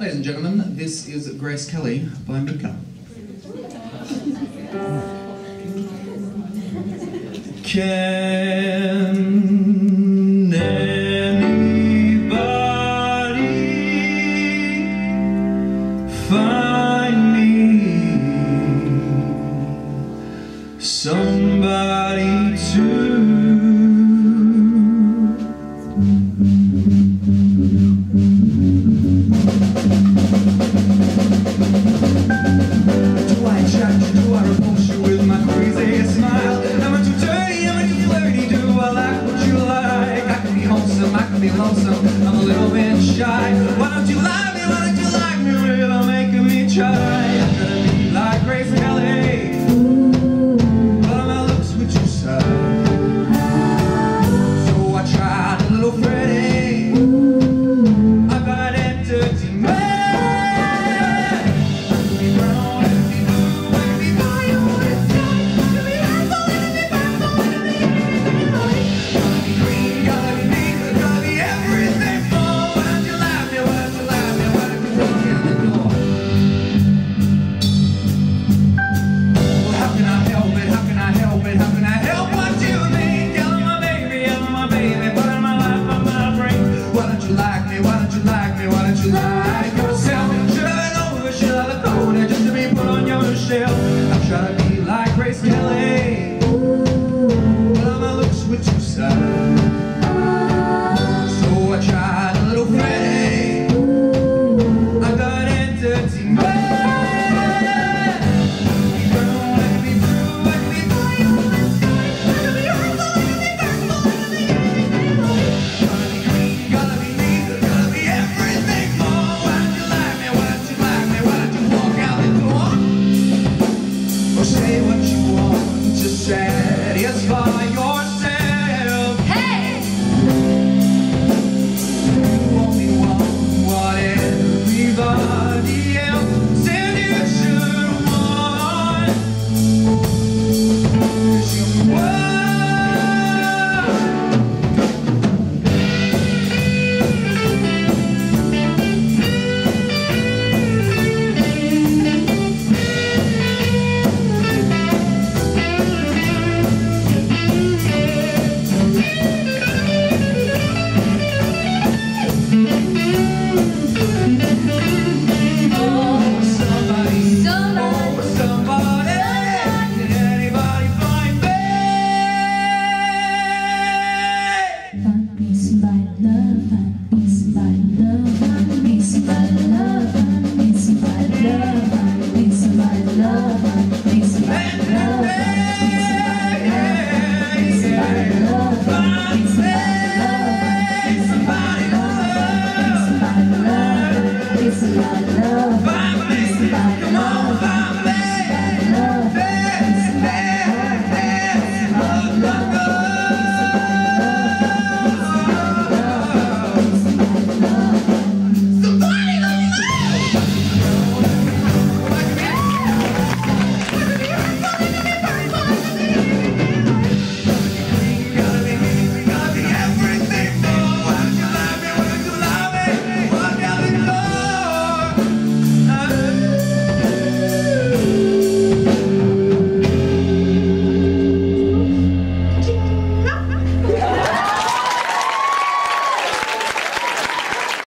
Ladies and gentlemen, this is Grace Kelly by Mika. Can anybody find me somebody to lonesome, I'm a little bit shy. Why don't you lie? much like